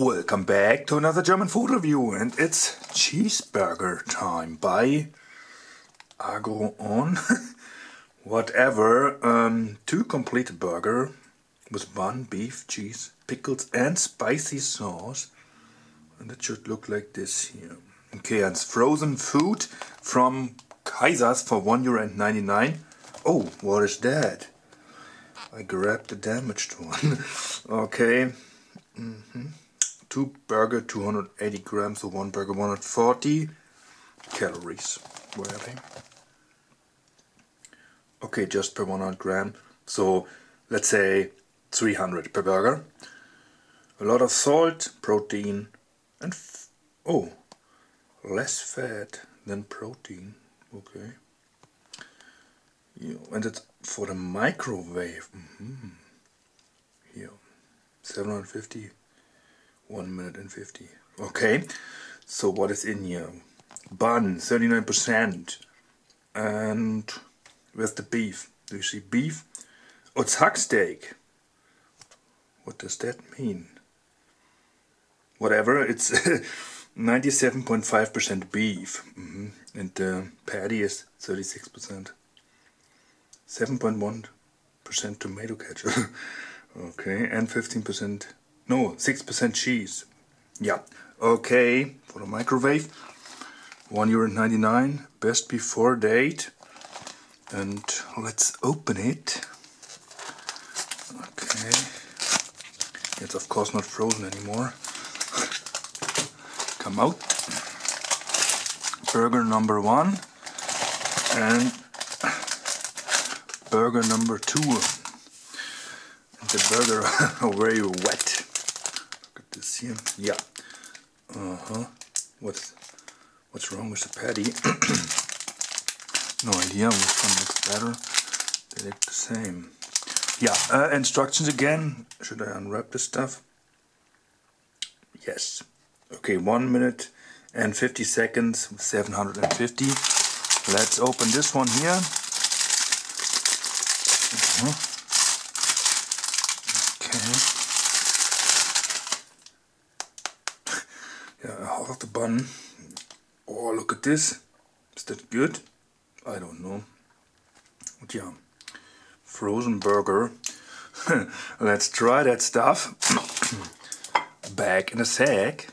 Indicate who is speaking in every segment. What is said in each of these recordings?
Speaker 1: Welcome back to another German food review and it's cheeseburger time by Agro on whatever um, two complete burger with bun, beef, cheese, pickles and spicy sauce and it should look like this here. Okay, and it's frozen food from Kaisers for one euro and 99. Oh, what is that? I grabbed the damaged one. okay. Mm -hmm. Two burger, 280 grams, so one burger, 140 calories. They? Okay, just per 100 gram. So let's say 300 per burger. A lot of salt, protein, and oh, less fat than protein. Okay. Yeah, and it's for the microwave. Mm -hmm. Here, 750, 1 minute and 50. Okay, so what is in here? Bun, 39%. And where's the beef? Do you see beef? Oh, it's hack steak. What does that mean? Whatever, it's 97.5% beef. Mm -hmm. And the patty is 36%. 7.1% tomato ketchup. okay, and 15%, no, 6% cheese. Yeah, okay, for the microwave. one euro 99 best before date. And let's open it. Okay. It's of course not frozen anymore. Come out. Burger number one. And burger number two. The burger very wet. This here. Yeah. Uh-huh. What's what's wrong with the patty? no idea which one looks better. They look the same. Yeah, uh, instructions again. Should I unwrap this stuff? Yes. Okay, one minute and 50 seconds, 750. Let's open this one here. Okay. Yeah, the bun. Oh, look at this. Is that good? I don't know. But yeah, frozen burger. Let's try that stuff. Back in a sec.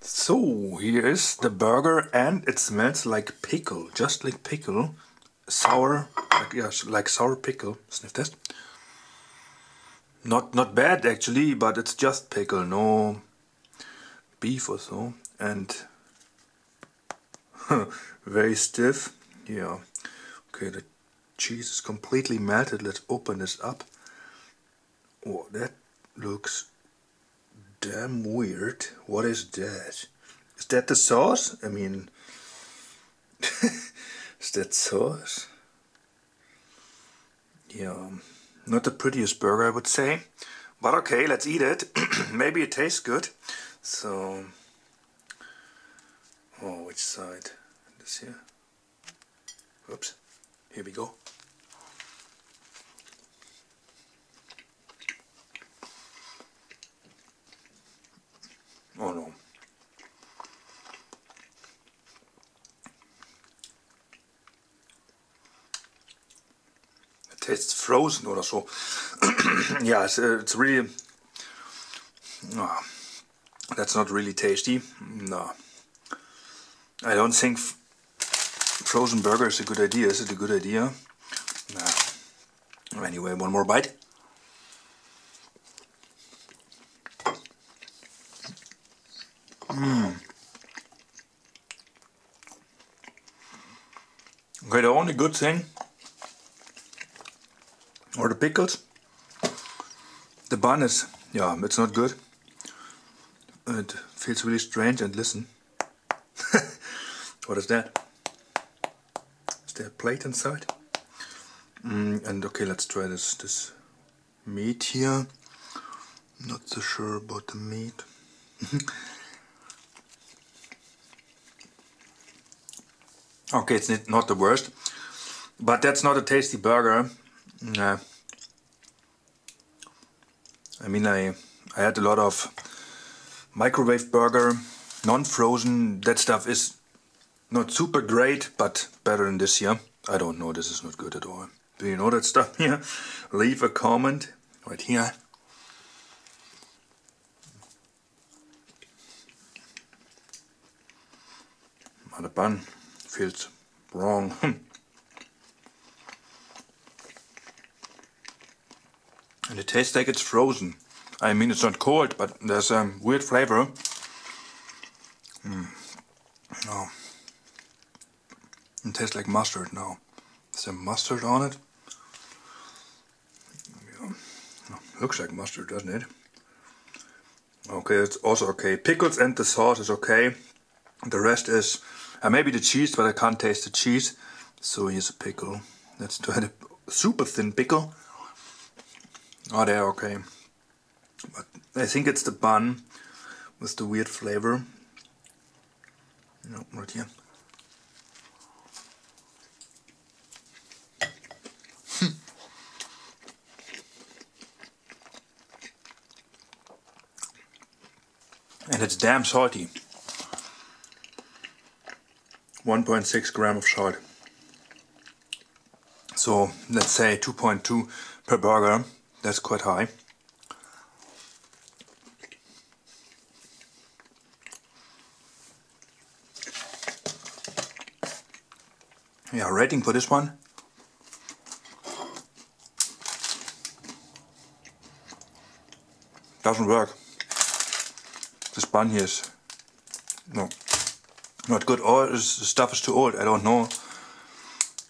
Speaker 1: So, here is the burger and it smells like pickle, just like pickle sour, like, yeah, like sour pickle. Sniff this. Not not bad actually, but it's just pickle, no beef or so, and very stiff. Yeah. Okay, the cheese is completely melted. Let's open this up. Oh, that looks damn weird. What is that? Is that the sauce? I mean. Is that sauce? Yeah, not the prettiest burger I would say. But okay, let's eat it. Maybe it tastes good. So, oh, which side? This here. Oops. Here we go. Oh no. It tastes frozen or so. yeah, it's, uh, it's really... That's not really tasty. No. I don't think frozen burger is a good idea. Is it a good idea? Nah. Anyway, one more bite. Mmm. Okay, the only good thing or the pickles. The bun is, yeah, it's not good. It feels really strange and listen. what is that? Is there a plate inside? Mm, and okay, let's try this, this meat here. Not so sure about the meat. okay, it's not the worst. But that's not a tasty burger. Nah. I mean, I I had a lot of microwave burger, non-frozen. That stuff is not super great, but better than this here. I don't know, this is not good at all. Do you know that stuff here? Leave a comment right here. The bun feels wrong. and it tastes like it's frozen. I mean, it's not cold, but there's a weird flavor. Mm. Oh. It tastes like mustard now. Some mustard on it. Yeah. Looks like mustard, doesn't it? Okay, it's also okay. Pickles and the sauce is okay. The rest is uh, maybe the cheese, but I can't taste the cheese. So here's a pickle. Let's try the super thin pickle. Oh, they're okay. But I think it's the bun with the weird flavor. No, right here. Hmm. and it's damn salty. 1.6 gram of salt. So let's say 2.2 per burger. That's quite high. Yeah, rating for this one. Doesn't work. This bun here is no not good. Or the stuff is too old. I don't know.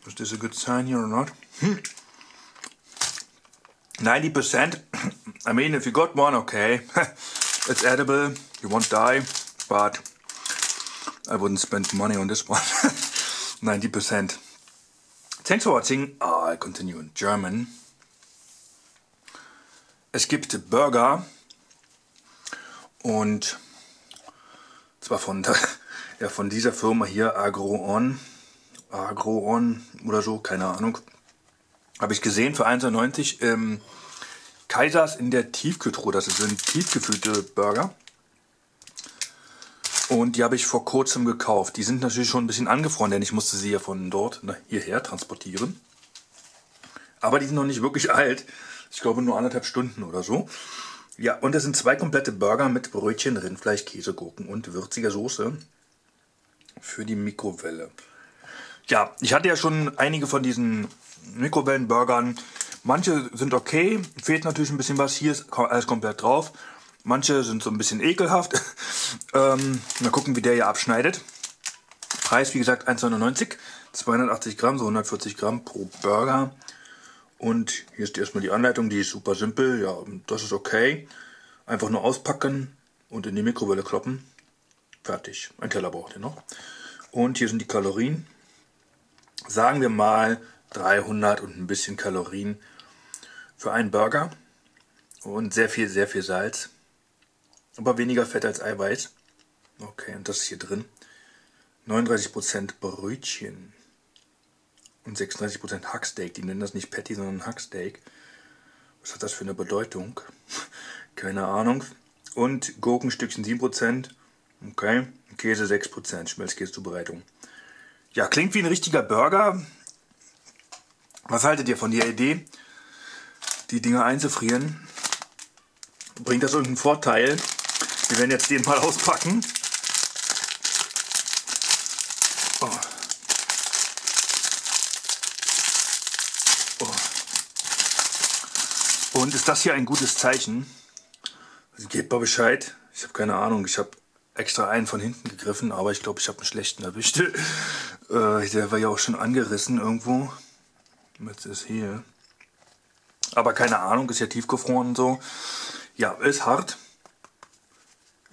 Speaker 1: Is this a good sign here or not? Hmm. 90%. I mean, if you got one, okay. it's edible. You won't die. But I wouldn't spend money on this one. 90%. Thanks for watching. Ah, I continue in German. Es gibt Burger und zwar von, ja, von dieser Firma hier, AgroOn, AgroOn oder so, keine Ahnung. Habe ich gesehen für 1,90 ähm, Kaisers in der Tiefkühltruhe. Das sind tiefgefüllte Burger. Und die habe ich vor kurzem gekauft. Die sind natürlich schon ein bisschen angefroren, denn ich musste sie ja von dort hierher transportieren. Aber die sind noch nicht wirklich alt. Ich glaube nur anderthalb Stunden oder so. Ja, und das sind zwei komplette Burger mit Brötchen, Rindfleisch, Käse, Gurken und würziger Soße für die Mikrowelle. Ja, ich hatte ja schon einige von diesen Mikrowellenburgern. Manche sind okay, fehlt natürlich ein bisschen was. Hier ist alles komplett drauf. Manche sind so ein bisschen ekelhaft. ähm, mal gucken, wie der hier abschneidet. Preis, wie gesagt, 1,99. 280 Gramm, so 140 Gramm pro Burger. Und hier ist erstmal die Anleitung, die ist super simpel. Ja, das ist okay. Einfach nur auspacken und in die Mikrowelle kloppen. Fertig. Ein Teller braucht ihr noch. Und hier sind die Kalorien. Sagen wir mal 300 und ein bisschen Kalorien für einen Burger. Und sehr viel, sehr viel Salz. Aber weniger Fett als Eiweiß. Okay, und das ist hier drin. 39% Brötchen und 36% Hacksteak. Die nennen das nicht Patty, sondern Hacksteak. Was hat das für eine Bedeutung? Keine Ahnung. Und Gurkenstückchen 7%. Okay. Käse 6%. Schmelzkäse-Zubereitung. Ja, klingt wie ein richtiger Burger. Was haltet ihr von der Idee, die Dinger einzufrieren? Bringt das irgendeinen Vorteil? Wir werden jetzt den mal auspacken. Oh. Oh. Und ist das hier ein gutes Zeichen? Also gebt mal Bescheid. Ich habe keine Ahnung. Ich habe extra einen von hinten gegriffen, aber ich glaube, ich habe einen schlechten erwischt. äh, der war ja auch schon angerissen irgendwo. Jetzt ist hier. Aber keine Ahnung, ist ja tiefgefroren und so. Ja, ist hart.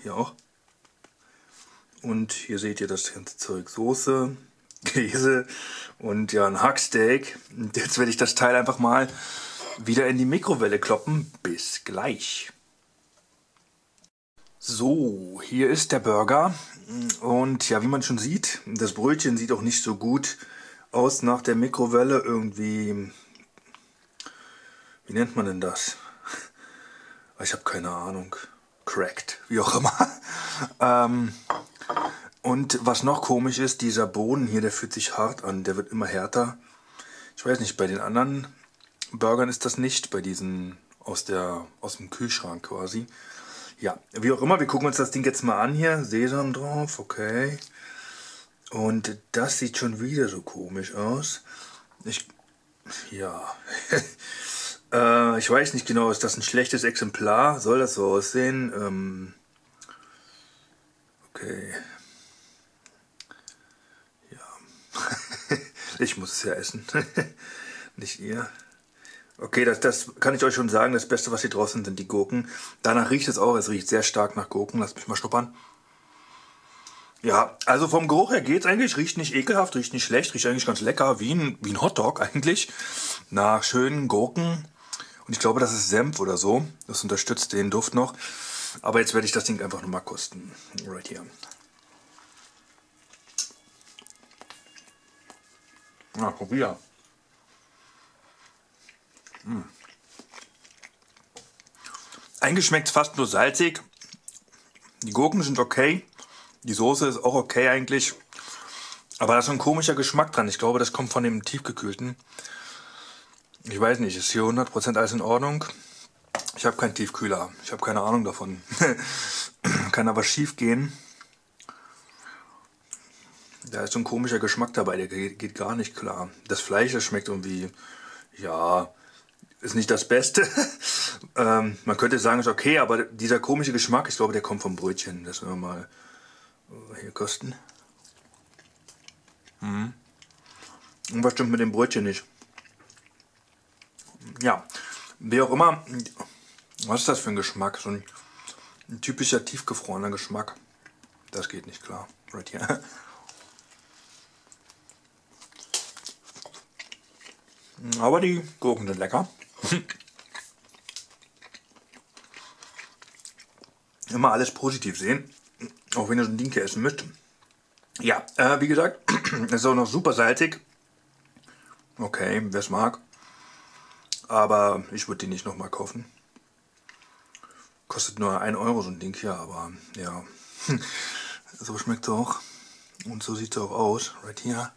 Speaker 1: Hier auch. Und hier seht ihr das ganze Zeug. Soße, Käse und ja, ein Hacksteak. Und jetzt werde ich das Teil einfach mal wieder in die Mikrowelle kloppen. Bis gleich. So, hier ist der Burger. Und ja, wie man schon sieht, das Brötchen sieht auch nicht so gut aus nach der Mikrowelle. Irgendwie, wie nennt man denn das? Ich habe keine Ahnung. Cracked, wie auch immer. ähm, und was noch komisch ist, dieser Boden hier, der fühlt sich hart an. Der wird immer härter. Ich weiß nicht, bei den anderen Burgern ist das nicht, bei diesen aus, der, aus dem Kühlschrank quasi. Ja, wie auch immer, wir gucken uns das Ding jetzt mal an hier. Sesam drauf, okay. Und das sieht schon wieder so komisch aus. Ich, ja, äh, ich weiß nicht genau, ist das ein schlechtes Exemplar? Soll das so aussehen? Ähm, okay. Ja, ich muss es ja essen, nicht ihr. Okay, das, das kann ich euch schon sagen. Das Beste, was hier draußen sind die Gurken. Danach riecht es auch. Es riecht sehr stark nach Gurken. Lasst mich mal schnuppern. Ja, also vom Geruch her geht's eigentlich. Riecht nicht ekelhaft, riecht nicht schlecht. Riecht eigentlich ganz lecker. Wie ein, wie ein Hotdog eigentlich. Nach schönen Gurken. Und ich glaube, das ist Senf oder so. Das unterstützt den Duft noch. Aber jetzt werde ich das Ding einfach nochmal kosten. Right here. Na, probier. Hm. Eigentlich schmeckt es fast nur salzig. Die Gurken sind okay. Die Soße ist auch okay eigentlich. Aber da ist ein komischer Geschmack dran. Ich glaube, das kommt von dem tiefgekühlten. Ich weiß nicht, ist hier 100% alles in Ordnung? Ich habe keinen Tiefkühler. Ich habe keine Ahnung davon. Kann aber schief gehen. Da ist so ein komischer Geschmack dabei, der geht, geht gar nicht klar. Das Fleisch, das schmeckt irgendwie, ja, ist nicht das Beste. ähm, man könnte sagen, ist okay, aber dieser komische Geschmack, ich glaube, der kommt vom Brötchen. Das werden wir mal äh, hier kosten. Mhm. Und was stimmt mit dem Brötchen nicht? Ja, wie auch immer, was ist das für ein Geschmack? So ein, ein typischer tiefgefrorener Geschmack. Das geht nicht klar. Right here. Aber die Gurken sind lecker. Immer alles positiv sehen, auch wenn ihr so ein Dinke essen müsst. Ja, äh, wie gesagt, ist auch noch super salzig. Okay, wer es mag. Aber ich würde die nicht nochmal kaufen. Kostet nur 1 Euro so ein Ding hier, aber ja. so schmeckt es auch. Und so sieht es auch aus. Right here.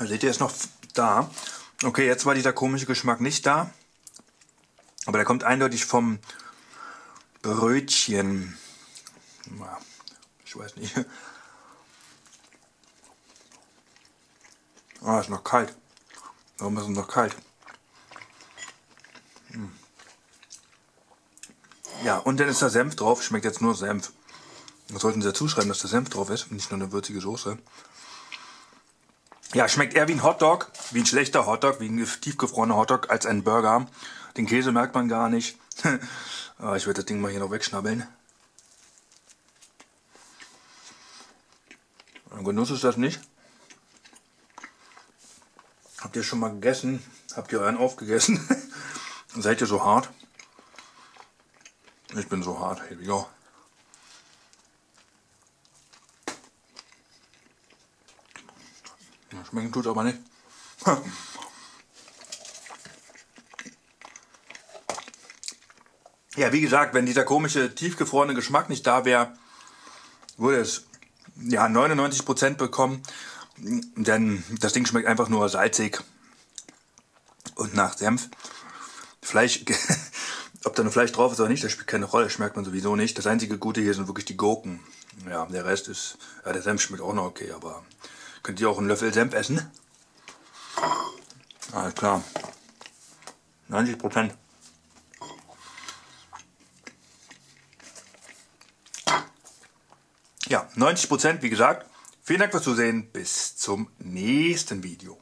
Speaker 1: Seht ihr, ist noch da. Okay, jetzt war dieser komische Geschmack nicht da. Aber der kommt eindeutig vom Brötchen. Ich weiß nicht. Ah, ist noch kalt. Warum ist es noch kalt? Hm. Ja, und dann ist da Senf drauf. Schmeckt jetzt nur Senf. Das sollten Sie dazu schreiben, dass da Senf drauf ist, nicht nur eine würzige Soße. Ja, schmeckt eher wie ein Hotdog, wie ein schlechter Hotdog, wie ein tiefgefrorener Hotdog als ein Burger. Den Käse merkt man gar nicht. Ah, ich werde das Ding mal hier noch wegschnabbeln. Ein Genuss ist das nicht. Habt ihr schon mal gegessen? Habt ihr euren aufgegessen? Seid ihr so hart? Ich bin so hart. Here we go. Schmecken tut aber nicht. Ja, wie gesagt, wenn dieser komische tiefgefrorene Geschmack nicht da wäre, würde es ja 99% bekommen. Denn das Ding schmeckt einfach nur salzig und nach Senf. Fleisch, ob da nur Fleisch drauf ist oder nicht, das spielt keine Rolle, schmeckt man sowieso nicht. Das einzige Gute hier sind wirklich die Gurken. Ja, der Rest ist, ja, der Senf schmeckt auch noch okay, aber Könnt ihr auch einen Löffel Senf essen? Alles klar. 90 Prozent. Ja, 90 Prozent, wie gesagt. Vielen Dank fürs Zusehen. Bis zum nächsten Video.